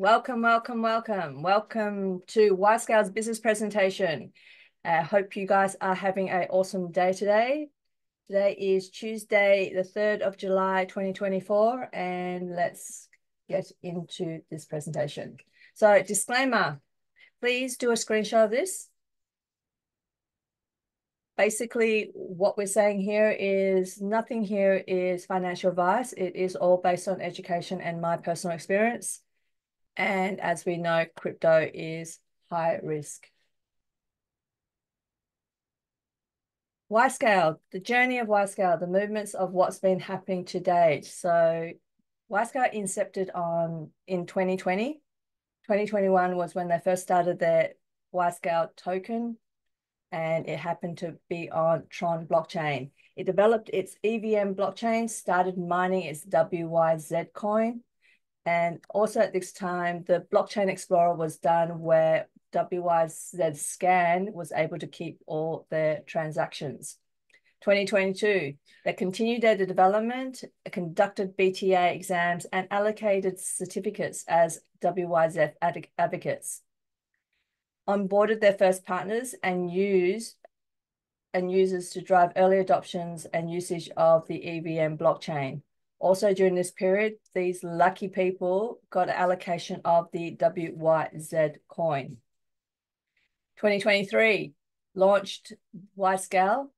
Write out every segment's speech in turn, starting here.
Welcome, welcome, welcome. Welcome to WYScale's business presentation. I uh, hope you guys are having an awesome day today. Today is Tuesday, the 3rd of July, 2024, and let's get into this presentation. So disclaimer, please do a screenshot of this. Basically, what we're saying here is nothing here is financial advice. It is all based on education and my personal experience. And as we know, crypto is high risk. WYScale, the journey of WYScale, the movements of what's been happening to date. So WYScale incepted on in 2020. 2021 was when they first started their WYScale token, and it happened to be on Tron blockchain. It developed its EVM blockchain, started mining its WYZ coin, and also at this time, the Blockchain Explorer was done where WYZ Scan was able to keep all their transactions. 2022, they continued their development, conducted BTA exams, and allocated certificates as WYZ advocates. Onboarded their first partners and used and users to drive early adoptions and usage of the EVM blockchain. Also during this period, these lucky people got allocation of the WYZ coin. 2023 launched WYScale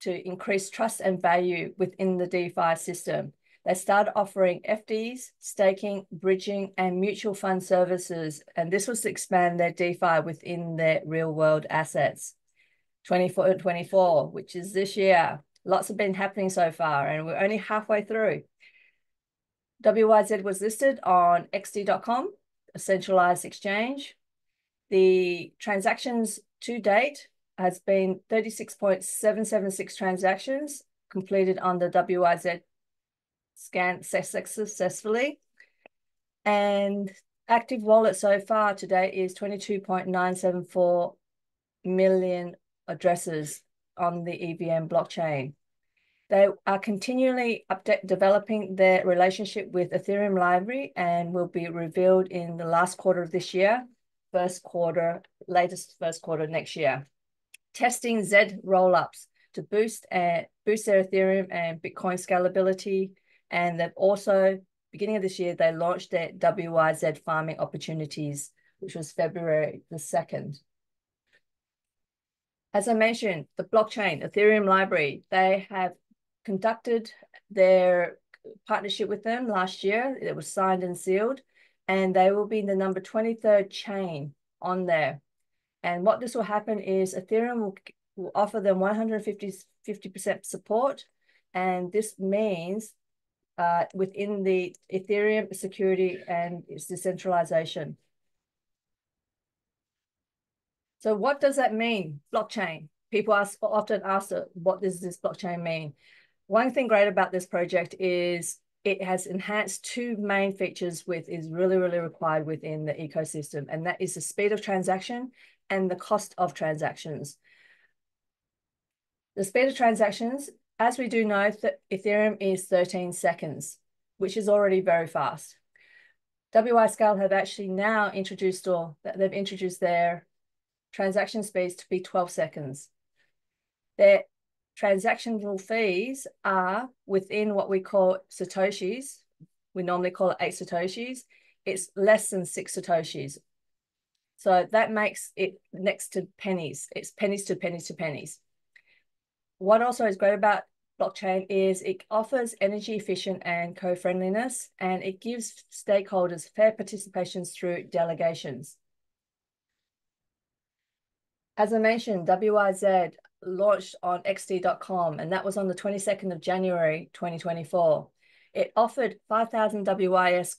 to increase trust and value within the DeFi system. They started offering FDs, staking, bridging, and mutual fund services. And this was to expand their DeFi within their real world assets. 24, which is this year. Lots have been happening so far, and we're only halfway through. WYZ was listed on XT.com, a centralized exchange. The transactions to date has been 36.776 transactions completed on the WYZ scan successfully. And active wallet so far today is 22.974 million addresses on the EVM blockchain. They are continually update, developing their relationship with Ethereum Library and will be revealed in the last quarter of this year, first quarter, latest first quarter next year. Testing Z rollups to boost uh, boost their Ethereum and Bitcoin scalability. And they've also, beginning of this year, they launched their WYZ farming opportunities, which was February the 2nd. As I mentioned, the blockchain, Ethereum library, they have conducted their partnership with them last year. It was signed and sealed, and they will be the number 23rd chain on there. And what this will happen is Ethereum will, will offer them 150 50% support. And this means uh, within the Ethereum security and its decentralization. So what does that mean, blockchain? People ask, often ask, what does this blockchain mean? One thing great about this project is it has enhanced two main features with is really, really required within the ecosystem, and that is the speed of transaction and the cost of transactions. The speed of transactions, as we do know, Ethereum is 13 seconds, which is already very fast. WYScale have actually now introduced or they've introduced their transaction speeds to be 12 seconds. Their transactional fees are within what we call Satoshis. We normally call it eight Satoshis. It's less than six Satoshis. So that makes it next to pennies. It's pennies to pennies to pennies. What also is great about blockchain is it offers energy efficient and co-friendliness, and it gives stakeholders fair participations through delegations. As I mentioned, WYZ launched on XT.com, and that was on the 22nd of January 2024. It offered 5,000 WIS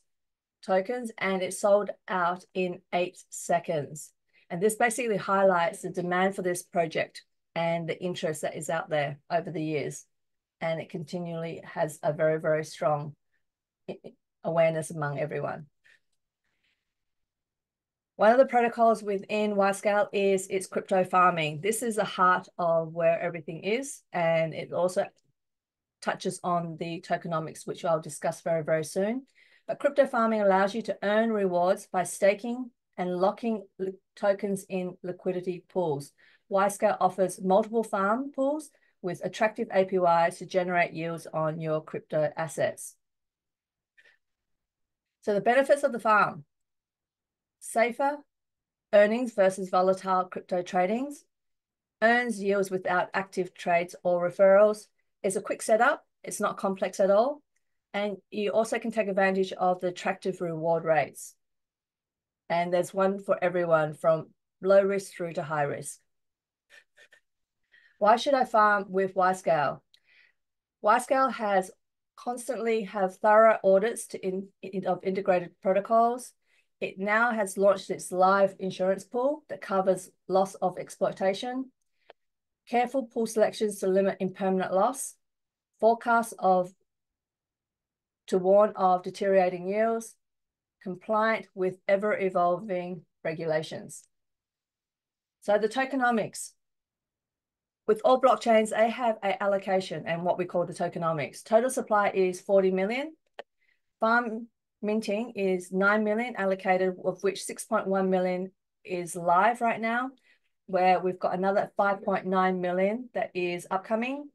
tokens and it sold out in eight seconds. And this basically highlights the demand for this project and the interest that is out there over the years. And it continually has a very, very strong awareness among everyone. One of the protocols within WYScale is its crypto farming. This is the heart of where everything is, and it also touches on the tokenomics, which I'll discuss very, very soon. But crypto farming allows you to earn rewards by staking and locking tokens in liquidity pools. WYScale offers multiple farm pools with attractive APYs to generate yields on your crypto assets. So the benefits of the farm, safer earnings versus volatile crypto tradings, earns yields without active trades or referrals, is a quick setup, it's not complex at all, and you also can take advantage of the attractive reward rates. And there's one for everyone from low risk through to high risk. Why should I farm with WYScale? WYScale has constantly have thorough audits to in, in, of integrated protocols. It now has launched its live insurance pool that covers loss of exploitation, careful pool selections to limit impermanent loss, forecasts of to warn of deteriorating yields, compliant with ever-evolving regulations. So the tokenomics, with all blockchains, they have an allocation and what we call the tokenomics. Total supply is 40 million. Farm minting is 9 million allocated, of which 6.1 million is live right now, where we've got another 5.9 million that is upcoming.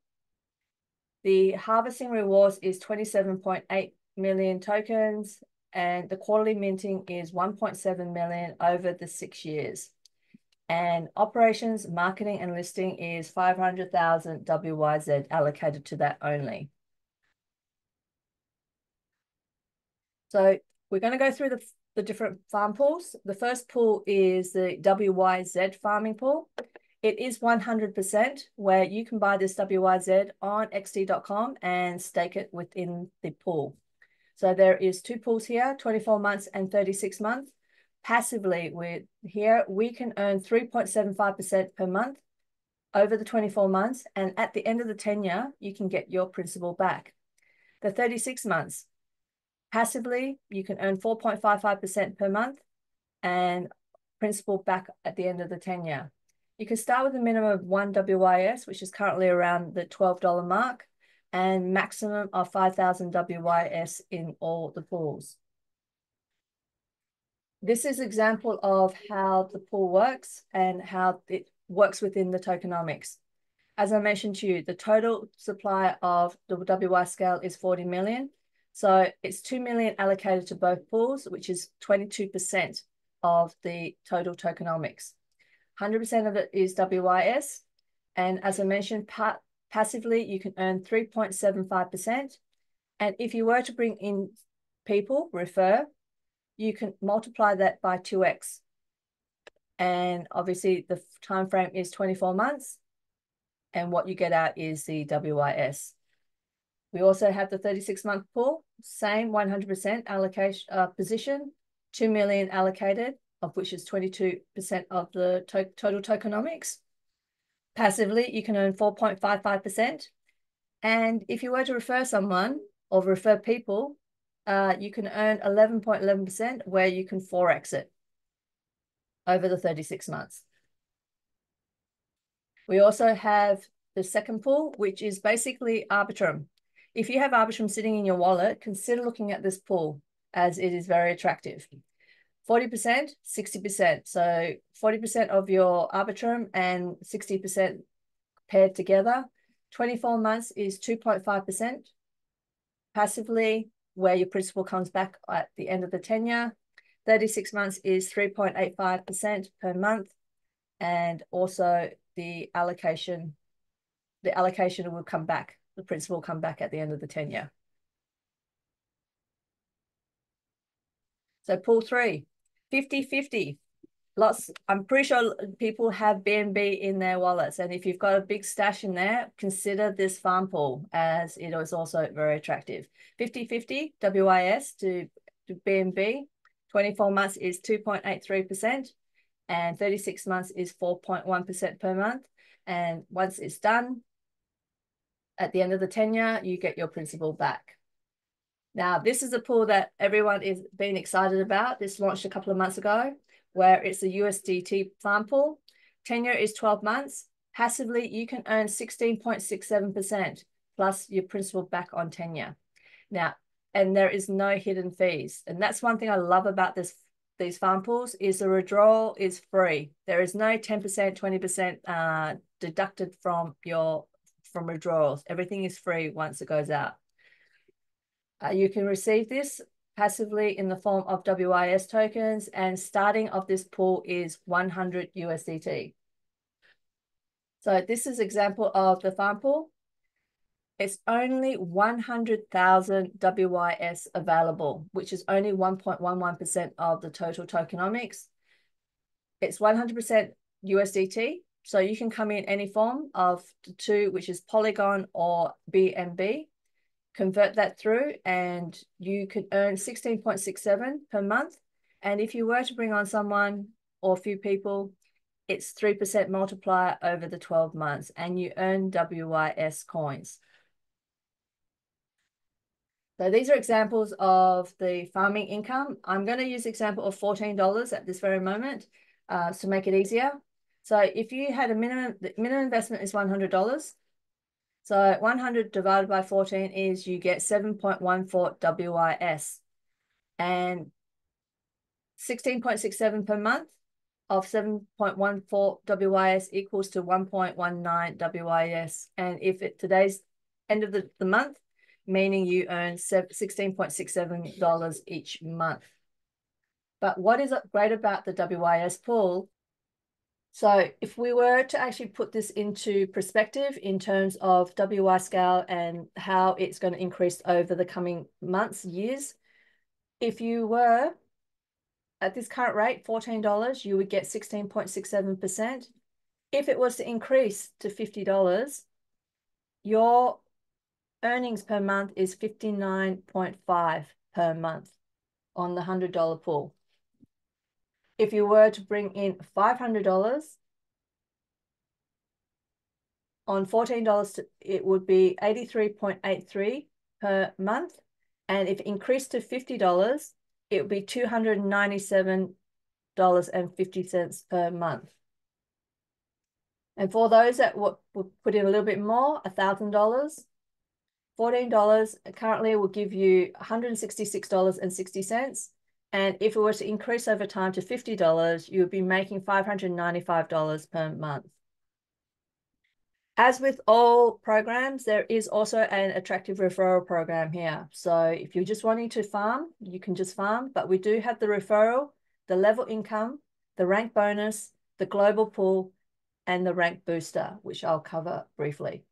The harvesting rewards is 27.8 million tokens, and the quarterly minting is 1.7 million over the six years. And operations, marketing, and listing is 500,000 WYZ allocated to that only. So we're going to go through the, the different farm pools. The first pool is the WYZ farming pool. It is 100% where you can buy this WYZ on XT.com and stake it within the pool. So there is two pools here, 24 months and 36 months passively with here, we can earn 3.75% per month over the 24 months. And at the end of the tenure, you can get your principal back. The 36 months, passively, you can earn 4.55% per month and principal back at the end of the tenure. You can start with a minimum of one WYS, which is currently around the $12 mark, and maximum of 5,000 WYS in all the pools. This is example of how the pool works and how it works within the tokenomics. As I mentioned to you, the total supply of the WYScale is 40 million. So it's 2 million allocated to both pools, which is 22% of the total tokenomics. 100% of it is WYS. And as I mentioned, pa passively, you can earn 3.75%. And if you were to bring in people, refer, you can multiply that by 2x. And obviously the time frame is 24 months. And what you get out is the WYS. We also have the 36 month pool, same 100% allocation uh, position, 2 million allocated, of which is 22% of the to total tokenomics. Passively, you can earn 4.55%. And if you were to refer someone or refer people, uh, you can earn 11.11% where you can Forex it over the 36 months. We also have the second pool, which is basically Arbitrum. If you have Arbitrum sitting in your wallet, consider looking at this pool as it is very attractive. 40%, 60%. So 40% of your Arbitrum and 60% paired together. 24 months is 2.5%. Passively, where your principal comes back at the end of the tenure. 36 months is 3.85% per month. And also the allocation, the allocation will come back, the principal come back at the end of the tenure. So pool three, 50-50 lots i'm pretty sure people have bnb in their wallets and if you've got a big stash in there consider this farm pool as it is also very attractive. 50 50 wis to, to bnb 24 months is 2.83 percent and 36 months is 4.1 percent per month. And once it's done at the end of the tenure you get your principal back now this is a pool that everyone is being excited about this launched a couple of months ago where it's a USDT farm pool. Tenure is 12 months. Passively, you can earn 16.67% plus your principal back on tenure. Now, and there is no hidden fees. And that's one thing I love about this these farm pools is the withdrawal is free. There is no 10%, 20% uh, deducted from your from withdrawals. Everything is free once it goes out. Uh, you can receive this passively in the form of WIS tokens and starting of this pool is 100 USDT. So this is example of the farm pool. It's only 100,000 WIS available, which is only 1.11% of the total tokenomics. It's 100% USDT, so you can come in any form of the two, which is Polygon or BNB. Convert that through and you could earn 16.67 per month. And if you were to bring on someone or a few people, it's 3% multiplier over the 12 months and you earn WIS coins. So these are examples of the farming income. I'm going to use example of $14 at this very moment uh, to make it easier. So if you had a minimum, the minimum investment is $100. So 100 divided by 14 is you get 7.14 WIS and 16.67 per month of 7.14 WIS equals to 1.19 WIS. And if it today's end of the, the month, meaning you earn $16.67 each month. But what is great about the WIS pool? So if we were to actually put this into perspective in terms of WYScale and how it's going to increase over the coming months, years, if you were at this current rate, $14, you would get 16.67%. If it was to increase to $50, your earnings per month is 59.5 per month on the $100 pool. If you were to bring in $500 on $14, it would be 83.83 per month. And if increased to $50, it would be $297.50 per month. And for those that would, put in a little bit more, $1,000, $14 currently will give you $166.60. And if it was to increase over time to $50, you would be making $595 per month. As with all programs, there is also an attractive referral program here. So if you're just wanting to farm, you can just farm, but we do have the referral, the level income, the rank bonus, the global pool, and the rank booster, which I'll cover briefly.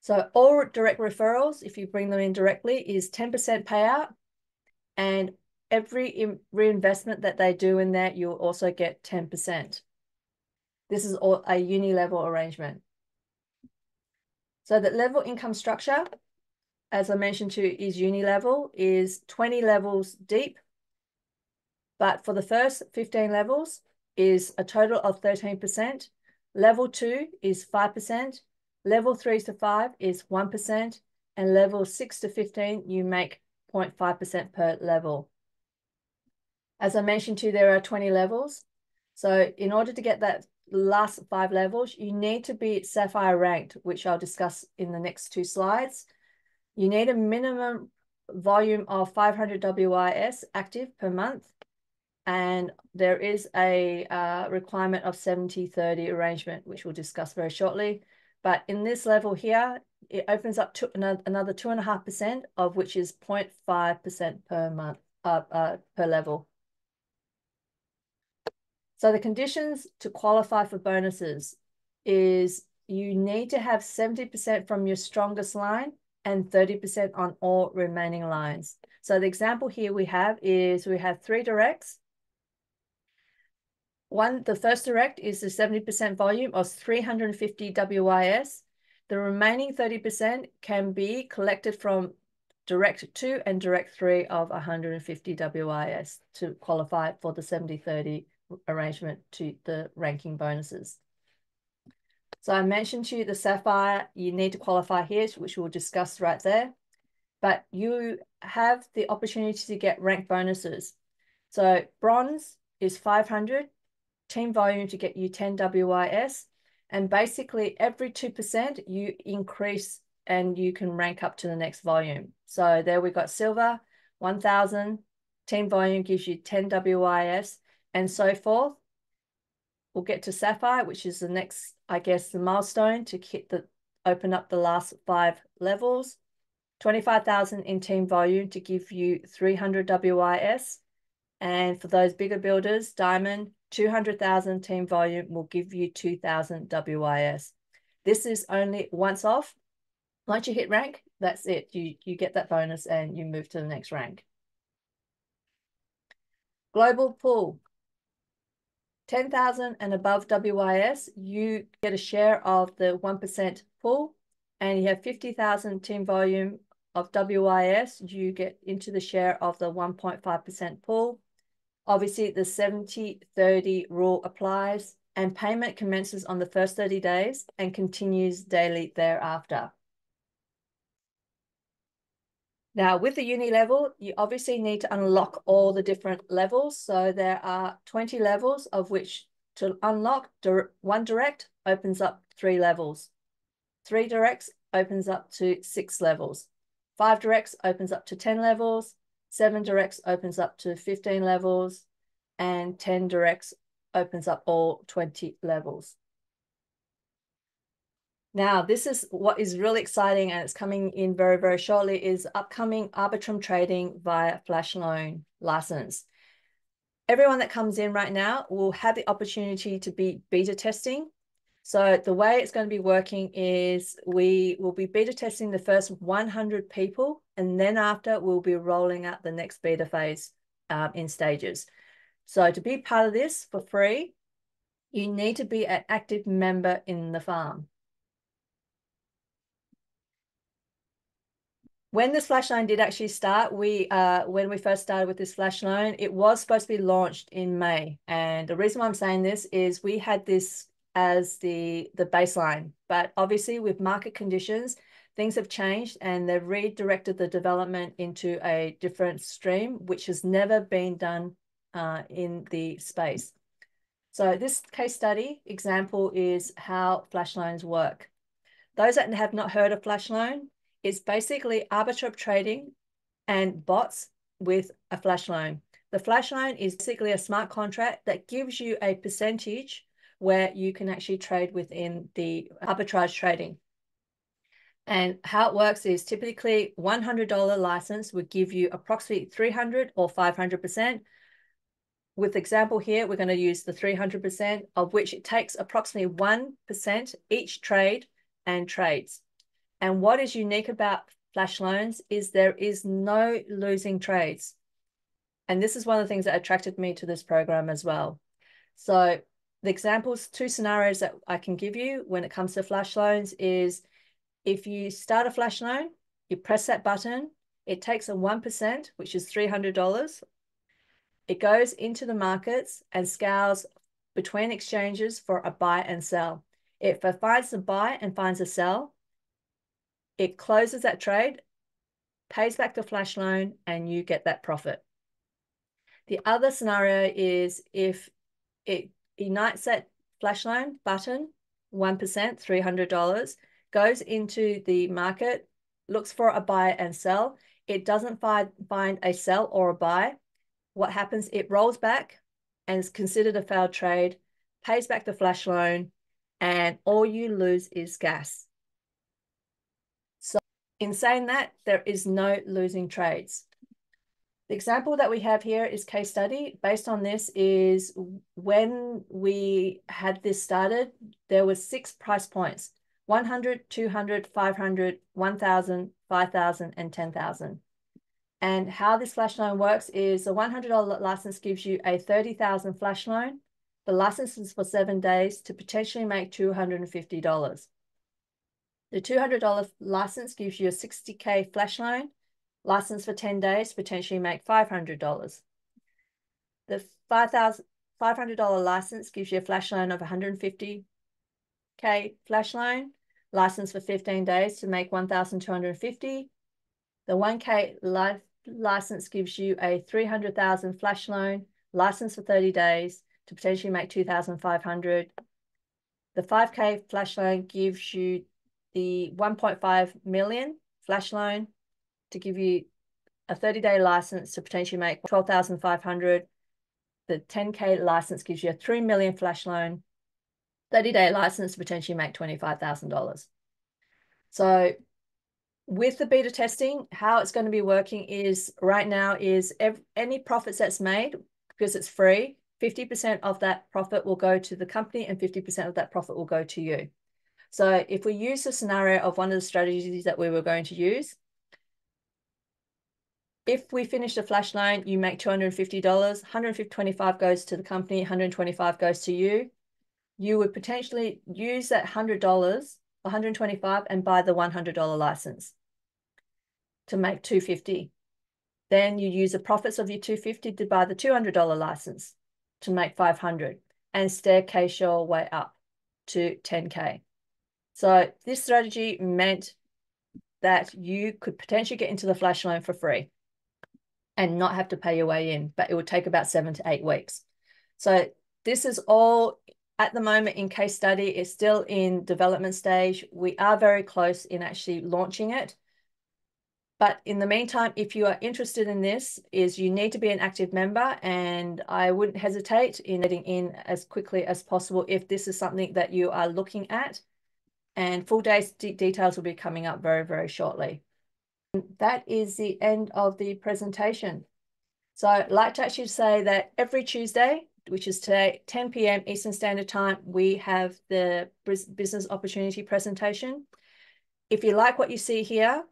So all direct referrals, if you bring them in directly, is 10% payout. And every reinvestment that they do in that, you'll also get 10%. This is all a uni-level arrangement. So the level income structure, as I mentioned to is uni-level, is 20 levels deep. But for the first 15 levels is a total of 13%. Level two is 5%. Level three to five is 1%. And level six to 15, you make 0.5% per level. As I mentioned to you, there are 20 levels. So in order to get that last five levels, you need to be Sapphire ranked, which I'll discuss in the next two slides. You need a minimum volume of 500 WIS active per month. And there is a uh, requirement of 70-30 arrangement, which we'll discuss very shortly. But in this level here, it opens up to another 2.5% of which is 0.5% per month, uh, uh, per level. So the conditions to qualify for bonuses is you need to have 70% from your strongest line and 30% on all remaining lines. So the example here we have is we have three directs. One, the first direct is the 70% volume of 350 WIS. The remaining 30% can be collected from direct two and direct three of 150 WIS to qualify for the 70-30 arrangement to the ranking bonuses. So I mentioned to you the Sapphire, you need to qualify here, which we'll discuss right there. But you have the opportunity to get rank bonuses. So bronze is 500, team volume to get you 10 WIS. And basically every 2% you increase and you can rank up to the next volume. So there we got silver, 1000, team volume gives you 10 WIS and so forth. We'll get to sapphire, which is the next, I guess, the milestone to hit the open up the last five levels. 25,000 in team volume to give you 300 WIS. And for those bigger builders, diamond, 200,000 team volume will give you 2,000 WIS. This is only once off. Once you hit rank, that's it. You, you get that bonus and you move to the next rank. Global pool. 10,000 and above WIS, you get a share of the 1% pool and you have 50,000 team volume of WIS, you get into the share of the 1.5% pool. Obviously, the 70-30 rule applies and payment commences on the first 30 days and continues daily thereafter. Now, with the uni level, you obviously need to unlock all the different levels. So there are 20 levels of which to unlock one direct opens up three levels. Three directs opens up to six levels. Five directs opens up to 10 levels. Seven directs opens up to 15 levels. And 10 directs opens up all 20 levels. Now, this is what is really exciting and it's coming in very, very shortly is upcoming arbitrage trading via flash loan license. Everyone that comes in right now will have the opportunity to be beta testing. So the way it's going to be working is we will be beta testing the first 100 people, and then after we'll be rolling out the next beta phase um, in stages. So to be part of this for free, you need to be an active member in the farm. When this flash loan did actually start, we uh, when we first started with this flash loan, it was supposed to be launched in May. And the reason why I'm saying this is we had this as the the baseline, but obviously with market conditions, things have changed and they've redirected the development into a different stream, which has never been done uh, in the space. So this case study example is how flash loans work. Those that have not heard of flash loan, is basically arbitrage trading and bots with a flash loan. The flash loan is basically a smart contract that gives you a percentage where you can actually trade within the arbitrage trading. And how it works is typically $100 license would give you approximately 300 or 500%. With example here, we're going to use the 300% of which it takes approximately 1% each trade and trades. And what is unique about flash loans is there is no losing trades. And this is one of the things that attracted me to this program as well. So the examples, two scenarios that I can give you when it comes to flash loans is if you start a flash loan, you press that button, it takes a 1%, which is $300. It goes into the markets and scours between exchanges for a buy and sell. If it finds a buy and finds a sell, it closes that trade, pays back the flash loan, and you get that profit. The other scenario is if it ignites that flash loan button, 1%, $300, goes into the market, looks for a buy and sell. It doesn't find, find a sell or a buy. What happens? It rolls back and is considered a failed trade, pays back the flash loan, and all you lose is gas. In saying that, there is no losing trades. The example that we have here is case study. Based on this is when we had this started, there were six price points, 100, 200, 500, 1,000, 5,000, and 10,000. And how this flash loan works is a $100 license gives you a 30,000 flash loan. The license is for seven days to potentially make $250. The $200 license gives you a 60K flash loan, license for 10 days, potentially make $500. The $500 license gives you a flash loan of 150K flash loan, license for 15 days to make 1,250. The 1K life license gives you a 300,000 flash loan, license for 30 days to potentially make 2,500. The 5K flash loan gives you the 1.5 million flash loan to give you a 30 day license to potentially make 12,500. The 10K license gives you a 3 million flash loan, 30 day license to potentially make $25,000. So with the beta testing, how it's going to be working is right now is any profits that's made, because it's free, 50% of that profit will go to the company and 50% of that profit will go to you. So if we use the scenario of one of the strategies that we were going to use, if we finish the flash loan, you make $250, 125 goes to the company, 125 goes to you. You would potentially use that $100, 125 and buy the $100 license to make 250. Then you use the profits of your 250 to buy the $200 license to make 500 and staircase your way up to 10K. So this strategy meant that you could potentially get into the flash loan for free and not have to pay your way in, but it would take about seven to eight weeks. So this is all at the moment in case study. It's still in development stage. We are very close in actually launching it. But in the meantime, if you are interested in this, is you need to be an active member and I wouldn't hesitate in getting in as quickly as possible if this is something that you are looking at. And full day details will be coming up very, very shortly. That is the end of the presentation. So I'd like to actually say that every Tuesday, which is today, 10 p.m. Eastern Standard Time, we have the business opportunity presentation. If you like what you see here,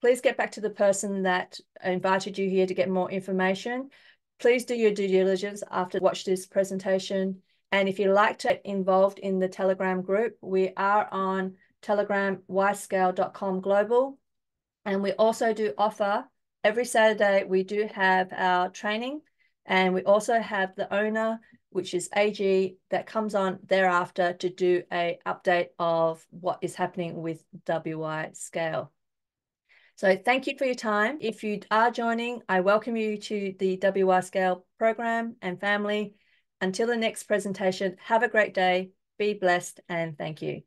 please get back to the person that invited you here to get more information. Please do your due diligence after watch this presentation. And if you'd like to get involved in the Telegram group, we are on Telegram, yscale.com global. And we also do offer every Saturday, we do have our training. And we also have the owner, which is AG, that comes on thereafter to do a update of what is happening with WYScale. So thank you for your time. If you are joining, I welcome you to the WYScale program and family. Until the next presentation, have a great day, be blessed, and thank you.